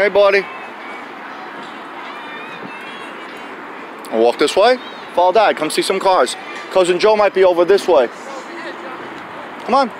Hey, buddy. Walk this way. Follow dad. Come see some cars. Cousin Joe might be over this way. Come on.